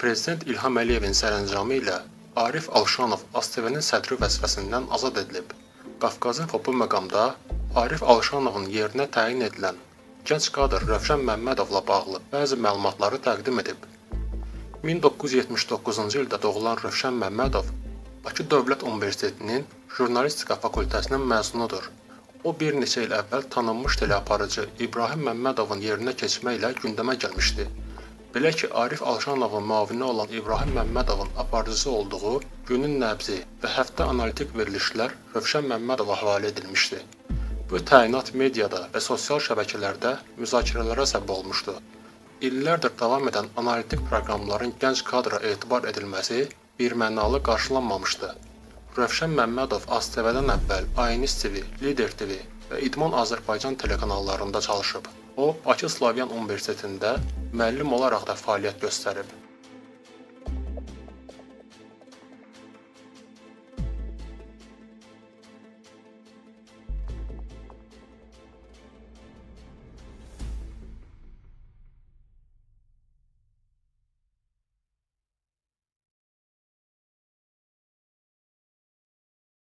Prezident İlham Əliyevin sərəncamı ilə Arif Alşanov ASTV-nin sədri vəzifəsindən azad edilib. Qafqazın bu məqamda Arif Alşanovun yerinə təyin edilən gənc kadr Rövşən Məmmədovla bağlı bəzi məlumatları təqdim edib. 1979-cu ildə doğulan Rövşən Məmmədov Bakı Dövlət Universitetinin jurnalistika fakültəsinin məzunudur. O bir neçə il əvvəl tanınmış teleaparıcı İbrahim Məmmədovun yerinə keçməklə gündəmə gəlmişdi. Belə ki, Arif Alşanovun müavini olan İbrahim Məmmədovun aparıcısı olduğu Günün Nəbzi və həftə analitik verilişlər Rövşən Məmmədova həvalə edilmişdi. Bu təyinat mediada və sosial şəbəkələrdə müzakirələrə səbəb olmuşdu. İllərdir davam edən analitik proqramların gənc kadra etibar edilməsi birmənalı qarşılanmamışdı. Rövşən Məmmədov ASTV-dən əvvəl Aynis TV, Lider TV və İdman Azərbaycan telekanallarında çalışıb. O, Bakı Slavyan Universitetində müəllim olaraq da fəaliyyət göstərib.